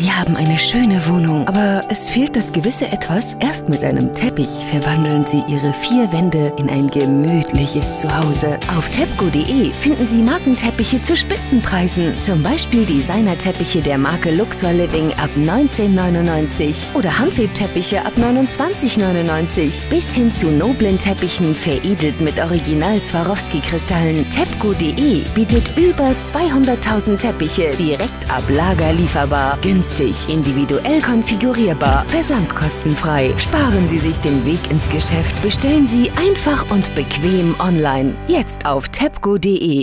Sie haben eine schöne Wohnung, aber es fehlt das gewisse Etwas. Erst mit einem Teppich verwandeln Sie Ihre vier Wände in ein gemütliches Zuhause. Auf tepco.de finden Sie Markenteppiche zu Spitzenpreisen. Zum Beispiel Designerteppiche der Marke Luxor Living ab 19,99 oder Handwebteppiche ab 29,99 bis hin zu noblen Teppichen veredelt mit Original Swarovski-Kristallen. Tepco.de bietet über 200.000 Teppiche direkt ab Lager lieferbar. Günstig, individuell konfigurierbar, versandkostenfrei. Sparen Sie sich den Weg ins Geschäft. Bestellen Sie einfach und bequem online. Jetzt auf tepco.de.